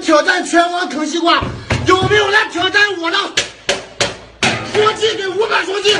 挑战全网啃西瓜有没有来挑战我的？双击给五百双击